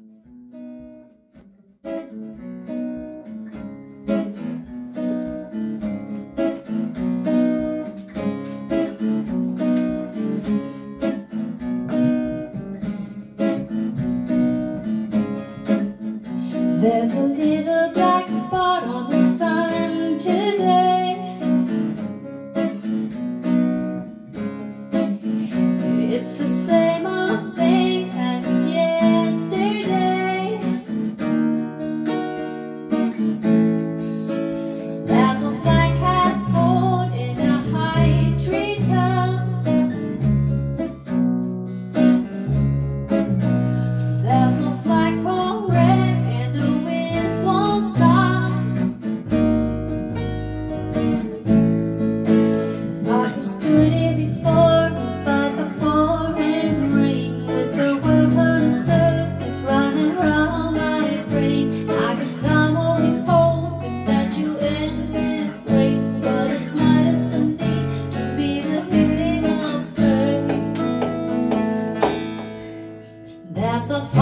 There's There's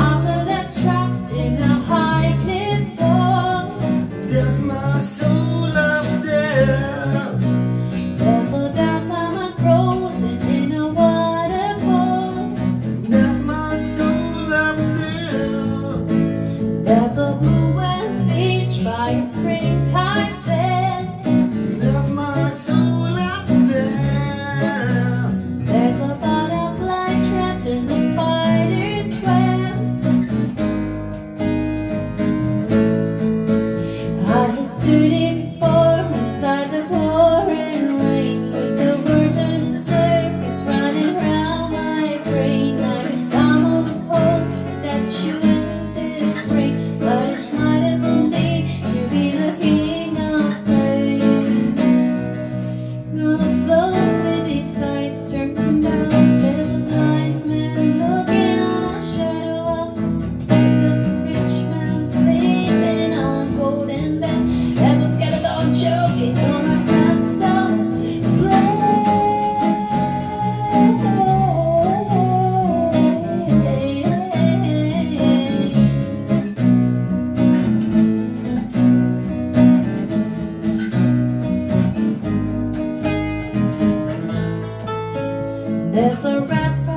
There's a rat